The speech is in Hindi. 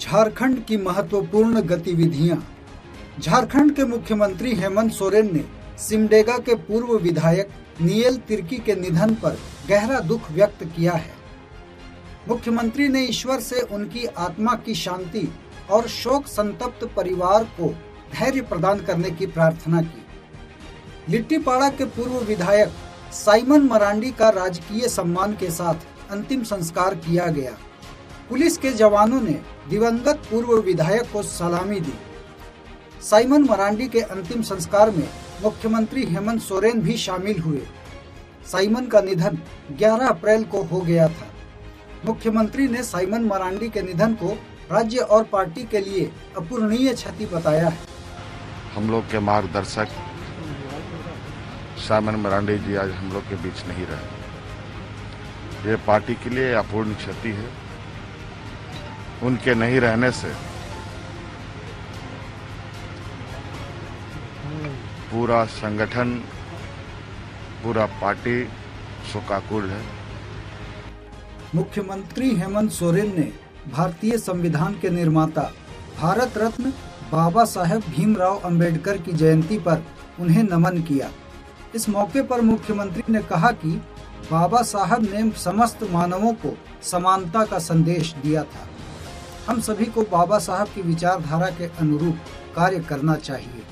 झारखंड की महत्वपूर्ण गतिविधियाँ। झारखंड के मुख्यमंत्री हेमंत सोरेन ने सिमडेगा के पूर्व विधायक नियल तिर्की के निधन पर गहरा दुख व्यक्त किया है। मुख्यमंत्री ने ईश्वर से उनकी आत्मा की शांति और शोक संतप्त परिवार को धैर्य प्रदान करने की प्रार्थना की। लिट्टीपाड़ा के पूर्व विधायक साइमन मरांडी का राजकीय सम्मान के साथ अंतिम संस्कार किया गया। पुलिस के जवानों ने दिवंगत पूर्व विधायक को सलामी दी। साइमन मरांडी के अंतिम संस्कार में मुख्यमंत्री हेमंत सोरेन भी शामिल हुए। साइमन का निधन 11 अप्रैल को हो गया था। मुख्यमंत्री ने साइमन मरांडी के निधन को राज्य और पार्टी के लिए अपूर्णीय क्षति बताया है। हम लोग के मार्गदर्शक साइमन मरांडी जी आज हम लोग के बीच नहीं रहे। ये पार्टी के लिए अपूर्ण क्षति है। उनके नहीं रहने से पूरा संगठन, पूरा पार्टी शोकाकुल है। मुख्यमंत्री हेमंत सोरेन ने भारतीय संविधान के निर्माता भारत रत्न बाबा साहेब भीमराव अंबेडकर की जयंती पर उन्हें नमन किया। इस मौके पर मुख्यमंत्री ने कहा कि बाबा साहब ने समस्त मानवों को समानता का संदेश दिया था। हम सभी को बाबा साहब की विचारधारा के अनुरूप कार्य करना चाहिए।